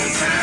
Jesus.